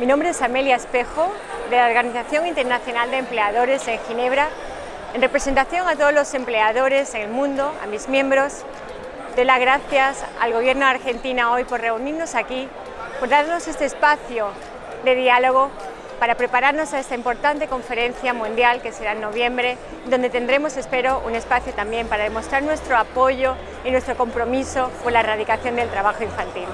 Mi nombre es Amelia Espejo, de la Organización Internacional de Empleadores en Ginebra, en representación a todos los empleadores en el mundo, a mis miembros. Doy las gracias al Gobierno de Argentina hoy por reunirnos aquí, por darnos este espacio de diálogo para prepararnos a esta importante conferencia mundial que será en noviembre, donde tendremos, espero, un espacio también para demostrar nuestro apoyo y nuestro compromiso por la erradicación del trabajo infantil.